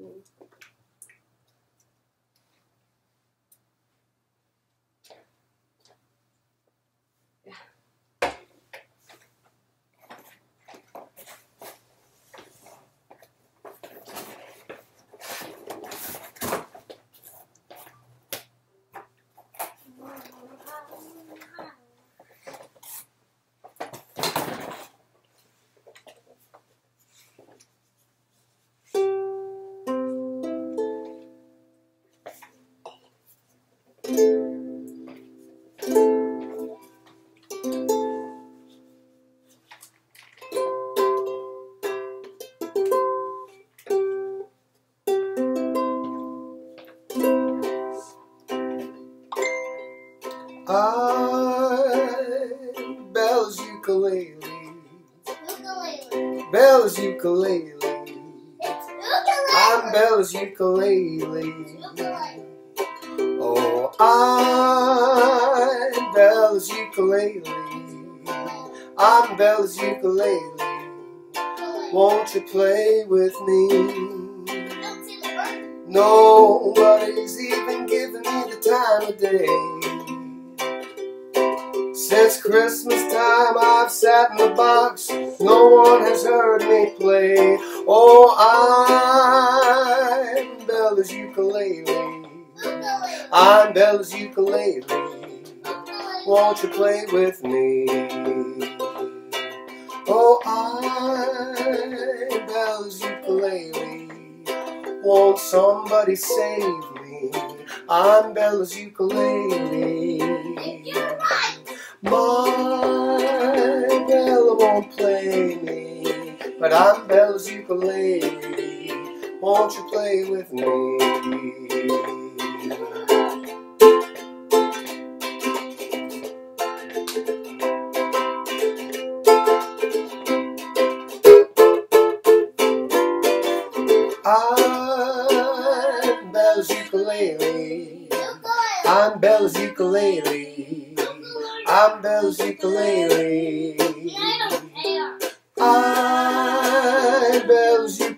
Mm. I'm Bella's ukulele. Ukulele. Bella's ukulele. It's ukulele. I'm Bella's ukulele. Ukulele. Oh, I'm Bella's ukulele. I'm Bella's ukulele. Won't you play with me? Nobody's even giving me the time of day. Since Christmas time, I've sat in the box. No one has heard me play. Oh, I'm Bella's ukulele. I'm Bella's. Ukulele. Won't you play with me? Oh, I'm Bella's ukulele. Won't somebody save me? I'm Bella's ukulele. But I'm Bella's ukulele. Won't you play with me? I'm Bella's ukulele. I'm Bella's ukulele. I'm Bella's ukulele. I'm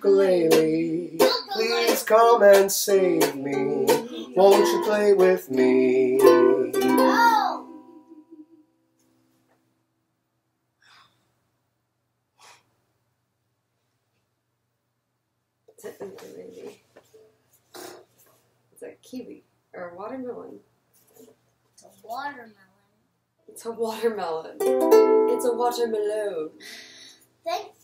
ukulele. Please come and save me. Won't you play with me? Oh. It's a, maybe. It's a kiwi or a watermelon. It's a watermelon. It's a watermelon. It's a watermelon. Thanks